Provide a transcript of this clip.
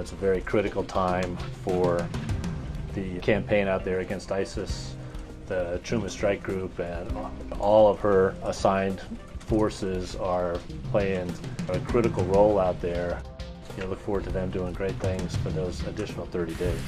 it's a very critical time for the campaign out there against ISIS. The Truman Strike Group and all of her assigned forces are playing a critical role out there. You know, look forward to them doing great things for those additional 30 days.